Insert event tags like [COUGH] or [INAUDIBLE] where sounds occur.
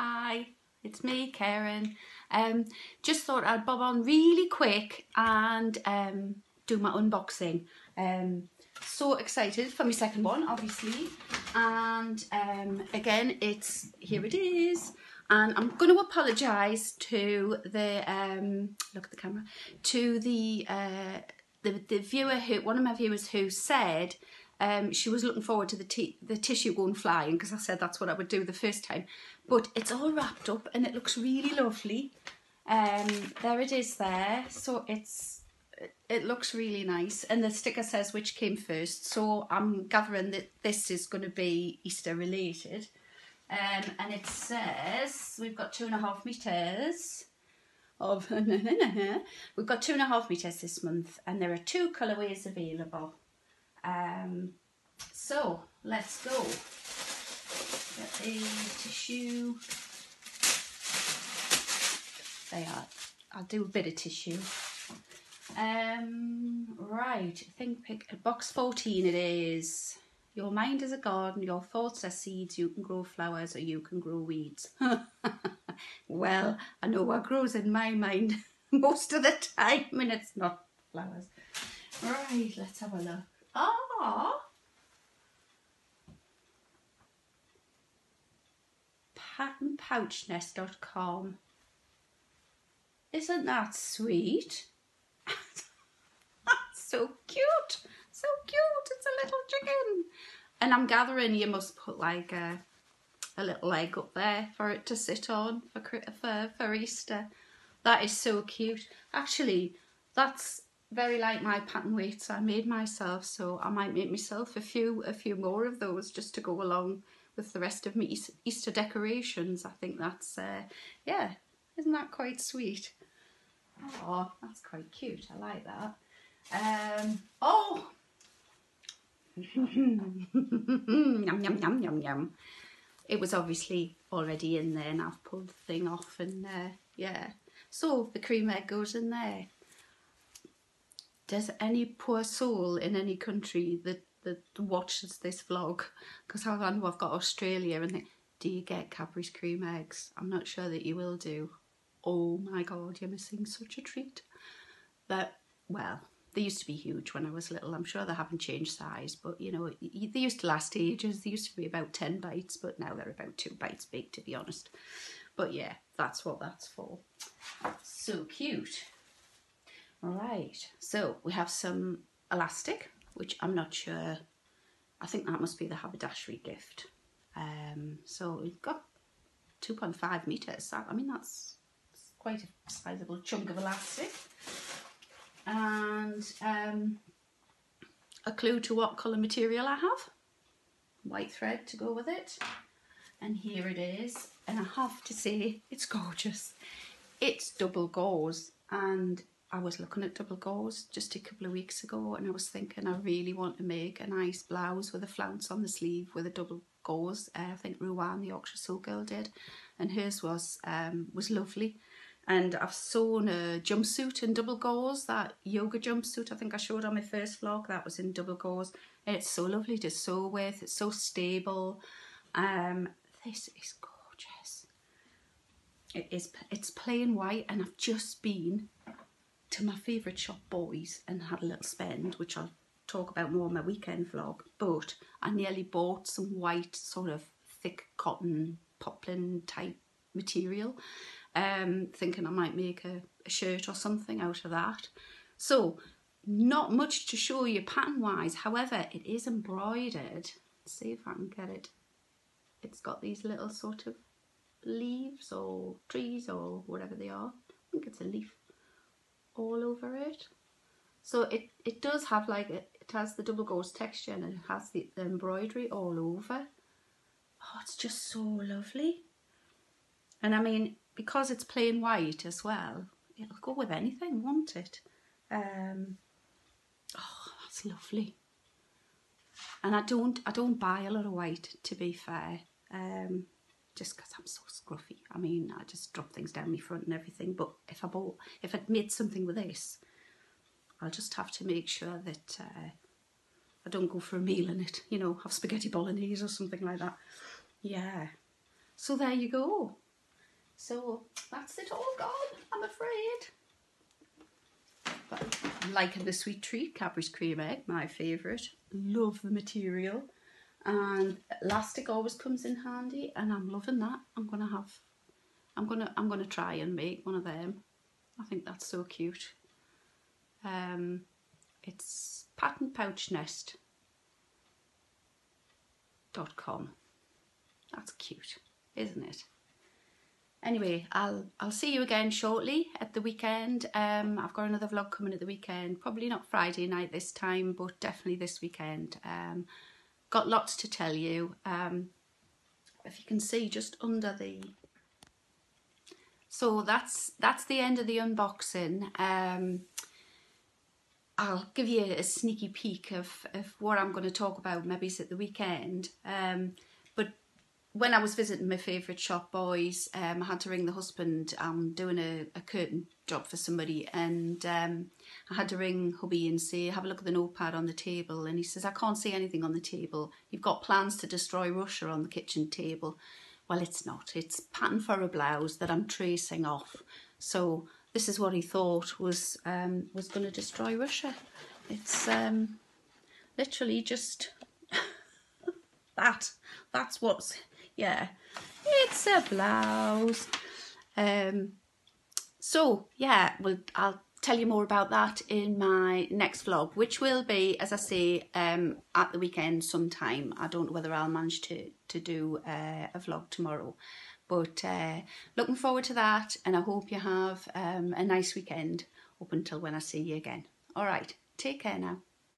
Hi, it's me, Karen. Um, just thought I'd bob on really quick and um, do my unboxing. Um, so excited for my second one, obviously. And um, again, it's here it is. And I'm going to apologise to the um, look at the camera to the uh, the the viewer who one of my viewers who said um, she was looking forward to the t- the tissue going flying because I said that's what I would do the first time. But it's all wrapped up and it looks really lovely. Um, there it is there. So it's it looks really nice and the sticker says which came first. So I'm gathering that this is going to be Easter related. Um, and it says we've got two and a half meters of [LAUGHS] we've got two and a half meters this month and there are two colorways available um, so let's go. Get the tissue. They are. I'll do a bit of tissue. Um, right, think pink box 14 it is. Your mind is a garden, your thoughts are seeds, you can grow flowers or you can grow weeds. [LAUGHS] well, I know what grows in my mind [LAUGHS] most of the time and it's not flowers. Right, let's have a look. Patternpouchnest.com. Isn't that sweet? [LAUGHS] That's so cute. So cute. It's a little chicken. And I'm gathering you must put like a, a little egg up there for it to sit on for, for, for Easter. That is so cute. Actually, that's very like my pattern weights I made myself so I might make myself a few a few more of those just to go along with the rest of my Easter decorations I think that's uh, yeah isn't that quite sweet? Oh that's quite cute I like that. Um, oh! [LAUGHS] Yum yum yum yum yum. It was obviously already in there and I've pulled the thing off and uh, yeah. So the cream egg goes in there. Does any poor soul in any country that, that watches this vlog, because I know I've got Australia and they, do you get Cadbury's cream eggs? I'm not sure that you will do. Oh my god, you're missing such a treat. But, well, they used to be huge when I was little. I'm sure they haven't changed size, but you know, they used to last ages. They used to be about 10 bites, but now they're about two bites big, to be honest. But yeah, that's what that's for. So cute. All right, so we have some elastic, which I'm not sure, I think that must be the haberdashery gift. Um, so we've got 2.5 metres, I mean that's quite a sizable chunk of elastic. And um, a clue to what colour material I have. White thread to go with it. And here it is. And I have to say, it's gorgeous. It's double gauze and I was looking at double gauze just a couple of weeks ago and I was thinking I really want to make a nice blouse with a flounce on the sleeve with a double gauze. Uh, I think Ruan, the Yorkshire Sew Girl did and hers was um, was lovely. And I've sewn a jumpsuit in double gauze, that yoga jumpsuit I think I showed on my first vlog, that was in double gauze. And it's so lovely to sew with, it's so stable. Um, this is gorgeous. It is, it's plain white and I've just been to my favourite shop Boyes and had a little spend which I'll talk about more in my weekend vlog but I nearly bought some white sort of thick cotton poplin type material um, thinking I might make a, a shirt or something out of that. So not much to show you pattern wise however it is embroidered. Let's see if I can get it. It's got these little sort of leaves or trees or whatever they are. I think it's a leaf all over it. So it, it does have like, it, it has the double gauze texture and it has the, the embroidery all over. Oh, it's just so lovely. And I mean, because it's plain white as well, it'll go with anything, won't it? Um, oh, that's lovely. And I don't, I don't buy a lot of white, to be fair. Um, just because I'm so scruffy. I mean, I just drop things down my front and everything. But if I bought, if I'd made something with this, I'll just have to make sure that uh, I don't go for a meal in it. [LAUGHS] You know, have spaghetti bolognese or something like that. Yeah. So there you go. So that's it all gone, I'm afraid. But I'm liking the sweet treat, Cadbury's cream egg, my favourite. Love the material. And elastic always comes in handy and I'm loving that. I'm gonna have I'm gonna I'm gonna try and make one of them. I think that's so cute. Um it's pattern pouch nest dot com. That's cute, isn't it? Anyway, I'll I'll see you again shortly at the weekend. Um, I've got another vlog coming at the weekend. Probably not Friday night this time, but definitely this weekend. Um, got lots to tell you. Um, if you can see just under the so that's that's the end of the unboxing. Um, I'll give you a sneaky peek of, of what I'm going to talk about maybe at the weekend. Um, when I was visiting my favourite shop, Boyes, um, I had to ring the husband. I'm doing a, a curtain job for somebody, and um, I had to ring hubby and say, "Have a look at the notepad on the table." And he says, "I can't see anything on the table. You've got plans to destroy Russia on the kitchen table." Well, it's not. It's pattern for a blouse that I'm tracing off. So this is what he thought was um, was going to destroy Russia. It's um, literally just [LAUGHS] that. That's what's yeah. It's a blouse. Um, so yeah, well I'll tell you more about that in my next vlog, which will be, as I say, um, at the weekend sometime. I don't know whether I'll manage to to do uh, a vlog tomorrow. But uh, looking forward to that, and I hope you have um, a nice weekend up until when I see you again. All right, take care now.